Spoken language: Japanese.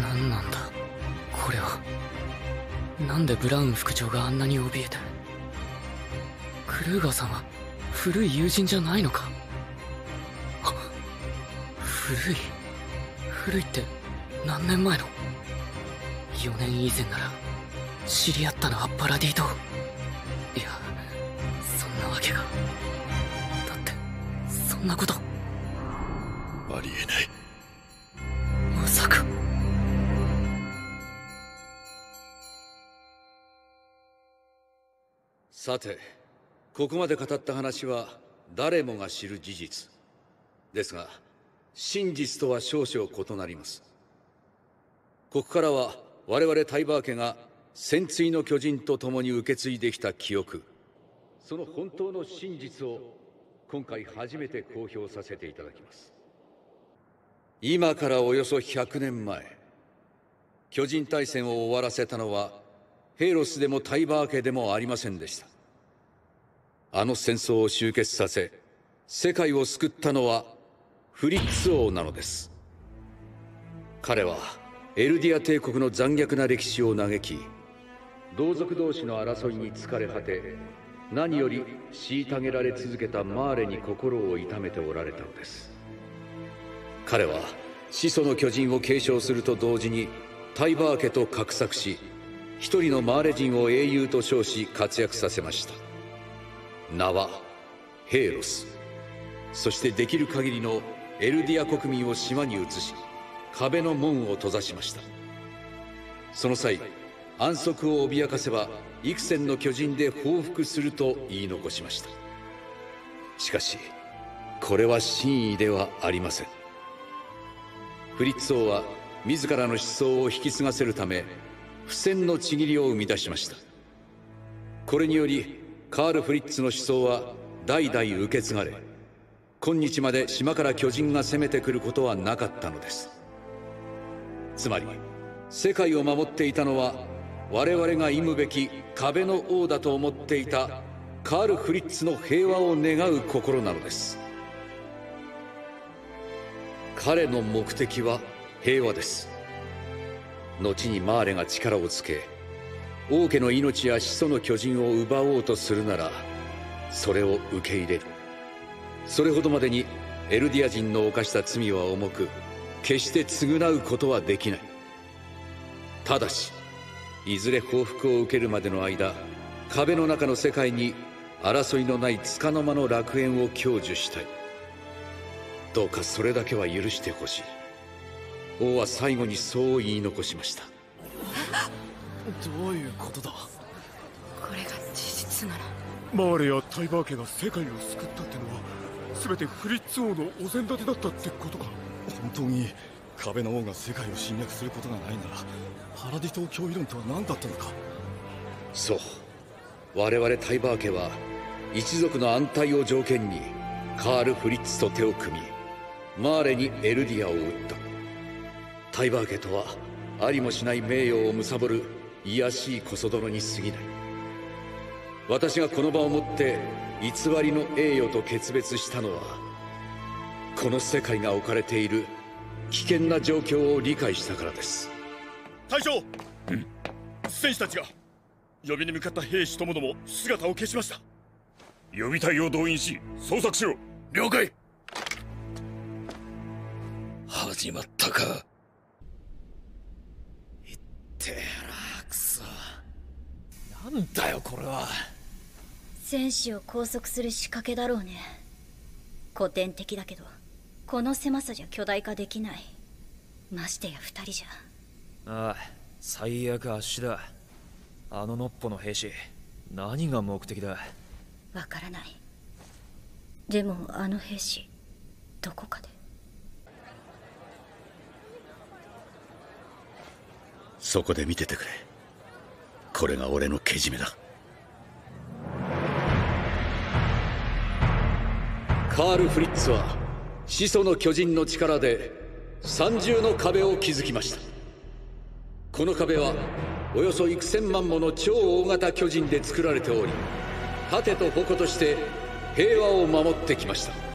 何なんだ？これは。なんでブラウン副長があんなに怯えて？クルーガーさんは古い友人じゃないのか？古い。古いって何年前の？4年以前なら知り合ったのはパラディ島いやそんなわけが。だってそんなこと。ありえない。まさかさてここまで語った話は誰もが知る事実。ですが真実とは少々異なります。ここからは我々タイバー家が戦鎚の巨人と共に受け継いできた記憶。その本当の真実を今回初めて公表させていただきます。今からおよそ100年前巨人大戦を終わらせたのはヘイロスでもタイバー家でもありませんでした。あの戦争を終結させ世界を救ったのはフリッツ王なのです。彼はエルディア帝国の残虐な歴史を嘆き同族同士の争いに疲れ果て何より虐げられ続けたマーレに心を痛めておられたのです。彼は始祖の巨人を継承すると同時にタイバー家と画策し一人のマーレ人を英雄と称し活躍させました。名はヘイロス。そしてできる限りのエルディア国民を島に移し壁の門を閉ざしました。その際安息を脅かせば幾千の巨人で報復すると言い残しました。しかしこれは真意ではありません。フリッツ王は自らの思想を引き継がせるため不戦のちぎりを生み出しました。これによりカール・フリッツの思想は代々受け継がれ今日まで島から巨人が攻めてくることはなかったのです。つまり世界を守っていたのは我々が忌むべき壁の王だと思っていたカール・フリッツの平和を願う心なのです。彼の目的は平和です。後にマーレが力をつけ王家の命や始祖の巨人を奪おうとするならそれを受け入れる。それほどまでにエルディア人の犯した罪は重く決して償うことはできない。ただしいずれ報復を受けるまでの間壁の中の世界に争いのない束の間の楽園を享受したい。どうかそれだけは許してほしい。王は最後にそう言い残しました。どういうことだ？これが事実なのマーレやタイバー家が世界を救ったってのは全てフリッツ王のお膳立てだったってことか。本当に壁の王が世界を侵略することがないならパラディ島脅威論とは何だったのか？そう。我々タイバー家は一族の安泰を条件にカール・フリッツと手を組みマーレにエルディアを撃ったタイバー家とはありもしない名誉を貪る卑しいこそ泥に過ぎない。私がこの場をもって偽りの栄誉と決別したのはこの世界が置かれている危険な状況を理解したからです。隊長、うん、戦士たちが呼びに向かった兵士ともども姿を消しました。予備隊を動員し捜索しろ了解。始まったかいってらくそなんだよこれは。戦士を拘束する仕掛けだろうね。古典的だけどこの狭さじゃ巨大化できない。ましてや二人じゃ。ああ最悪足だ。あののっぽの兵士何が目的だ？わからない。でもあの兵士どこかで。そこで見ててくれこれが俺のけじめだ。カール・フリッツは始祖の巨人の力で三重の壁を築きました。この壁はおよそ幾千万もの超大型巨人で作られており盾と矛として平和を守ってきました。